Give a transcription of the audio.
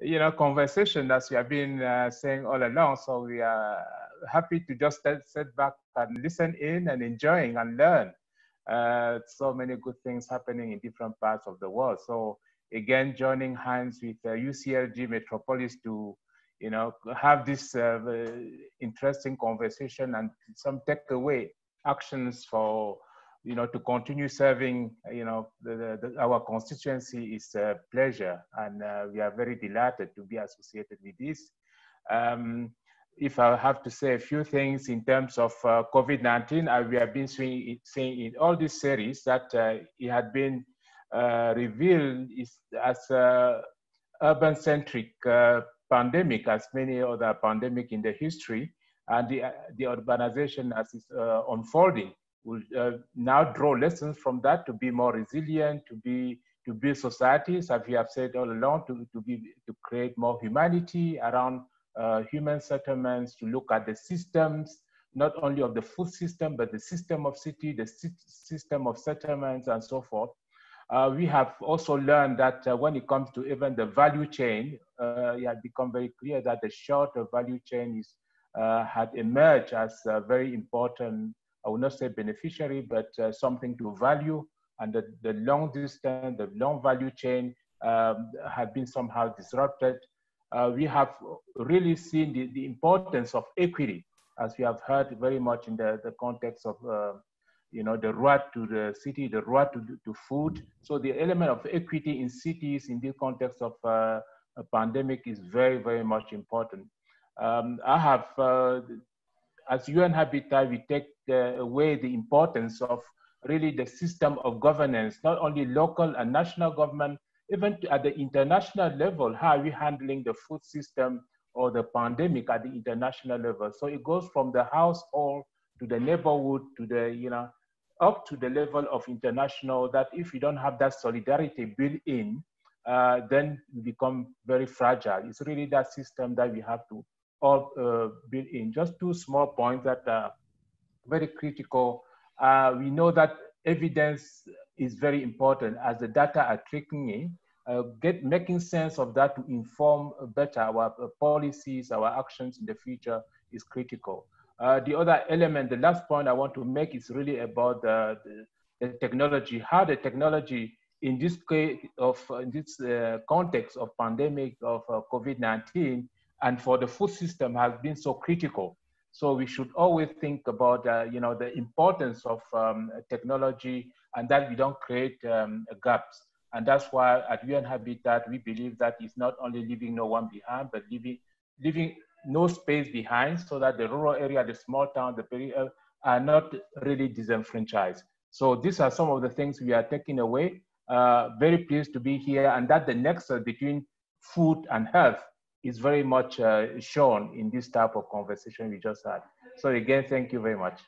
you know, conversation as we have been uh, saying all along. So we are happy to just sit back and listen in and enjoying and learn. Uh, so many good things happening in different parts of the world. So again, joining hands with uh, UCLG Metropolis to, you know, have this uh, interesting conversation and some takeaway actions for you know, to continue serving, you know, the, the, our constituency is a pleasure, and uh, we are very delighted to be associated with this. Um, if I have to say a few things in terms of uh, COVID-19, we have been saying, saying, in all these series that uh, it had been uh, revealed as a urban-centric uh, pandemic, as many other pandemic in the history, and the, the urbanization as is uh, unfolding will uh, now draw lessons from that to be more resilient, to be to build societies, as we have said all along, to, to be to create more humanity around uh, human settlements, to look at the systems, not only of the food system, but the system of city, the system of settlements, and so forth. Uh, we have also learned that uh, when it comes to even the value chain, uh, it has become very clear that the shorter value chain is uh, had emerged as a very important I will not say beneficiary, but uh, something to value. And the, the long distance, the long value chain um, have been somehow disrupted. Uh, we have really seen the, the importance of equity, as we have heard very much in the, the context of uh, you know, the road to the city, the road to, to food. So the element of equity in cities in the context of uh, a pandemic is very, very much important. Um, I have uh, as UN Habitat, we take away the importance of really the system of governance, not only local and national government, even at the international level, how are we handling the food system or the pandemic at the international level? So it goes from the household to the neighborhood to the, you know, up to the level of international that if you don't have that solidarity built in, uh, then you become very fragile. It's really that system that we have to all uh, built in. Just two small points that are very critical. Uh, we know that evidence is very important as the data are tricking in. Uh, get making sense of that to inform better our uh, policies, our actions in the future is critical. Uh, the other element, the last point I want to make is really about the, the, the technology, how the technology in this case of in this uh, context of pandemic of COVID-19 and for the food system has been so critical. So we should always think about, uh, you know, the importance of um, technology and that we don't create um, gaps. And that's why at UN Habitat, we believe that it's not only leaving no one behind, but leaving, leaving no space behind so that the rural area, the small town, the peripheral are not really disenfranchised. So these are some of the things we are taking away. Uh, very pleased to be here and that the nexus between food and health is very much uh, shown in this type of conversation we just had. So again, thank you very much.